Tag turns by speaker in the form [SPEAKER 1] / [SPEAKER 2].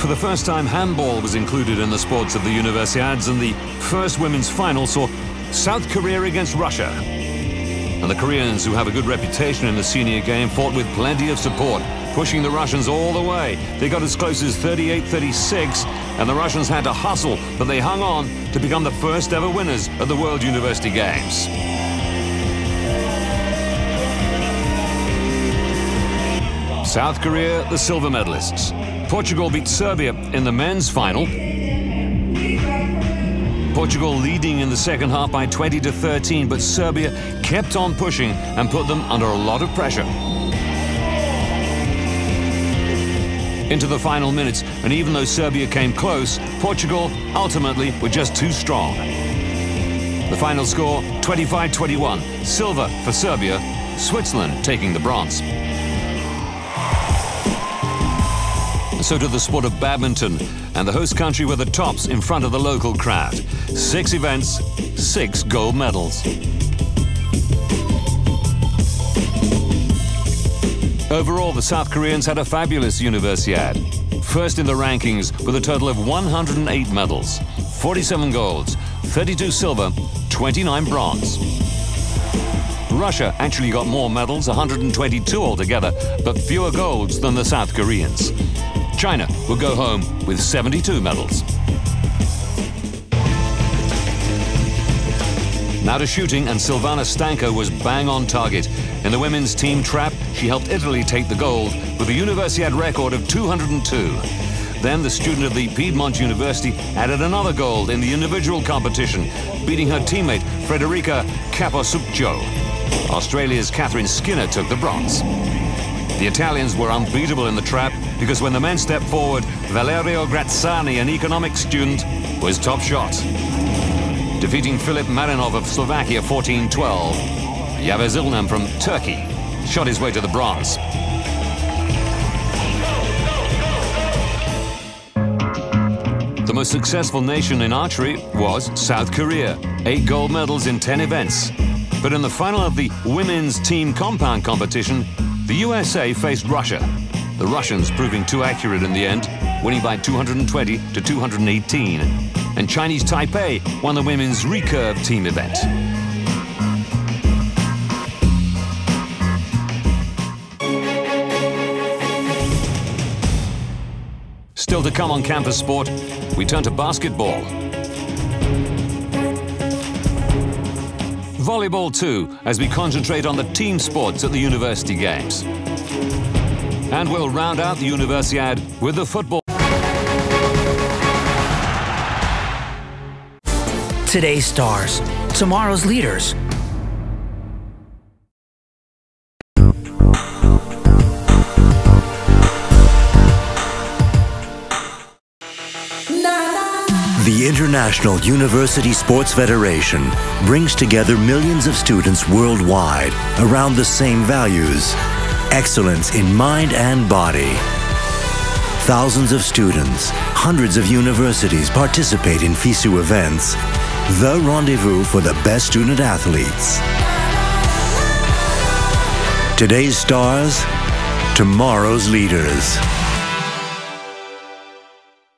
[SPEAKER 1] For the first time, handball was included in the sports of the Universiads, and the first women's final saw South Korea against Russia. And the Koreans, who have a good reputation in the senior game, fought with plenty of support, pushing the Russians all the way. They got as close as 38-36, and the Russians had to hustle, but they hung on to become the first ever winners of the World University Games. South Korea, the silver medalists. Portugal beat Serbia in the men's final. Portugal leading in the second half by 20 to 13, but Serbia kept on pushing and put them under a lot of pressure. Into the final minutes, and even though Serbia came close, Portugal ultimately were just too strong. The final score 25-21, silver for Serbia, Switzerland taking the bronze. So to the sport of badminton, and the host country were the tops in front of the local crowd. Six events, six gold medals. Overall, the South Koreans had a fabulous Universiade. First in the rankings with a total of 108 medals, 47 golds, 32 silver, 29 bronze. Russia actually got more medals, 122 altogether, but fewer golds than the South Koreans. China will go home with 72 medals. Now to shooting, and Silvana Stanco was bang on target. In the women's team trap, she helped Italy take the gold with a Universiade record of 202. Then the student of the Piedmont University added another gold in the individual competition, beating her teammate Frederica Caporuscio. Australia's Catherine Skinner took the bronze. The Italians were unbeatable in the trap because when the men stepped forward, Valerio Grazini, an economics student, was top shot. Defeating Filip Marinov of Slovakia 14-12, Yavuz Ilnam from Turkey shot his way to the bronze. The most successful nation in archery was South Korea, eight gold medals in 10 events. But in the final of the women's team compound competition, the USA faced Russia. The Russians proving too accurate in the end, winning by 220 to 218. And Chinese Taipei won the women's recurve team event. Still to come on campus sport, we turn to basketball. Volleyball too, as we concentrate on the team sports at the University Games. And we'll round out the Universiade with the football.
[SPEAKER 2] Today's stars, tomorrow's leaders.
[SPEAKER 3] The International University Sports Federation brings together millions of students worldwide around the same values excellence in mind and body. Thousands of students, hundreds of universities participate in FISU events, the rendezvous for the best student athletes. Today's stars, tomorrow's leaders.